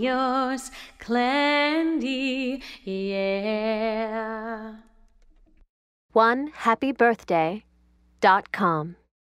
yours, Clandy, yeah. One happy birthday dot com.